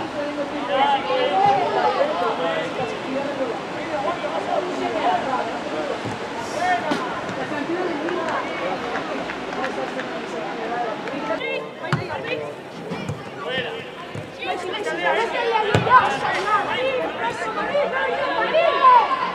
Marino, Marino, Marino!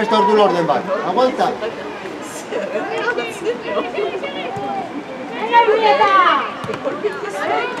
Beste ordu lorden bat. Aguanta! Zerrera, zerrera! Zerrera,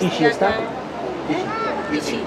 Ishi está. Ishi. Ishi.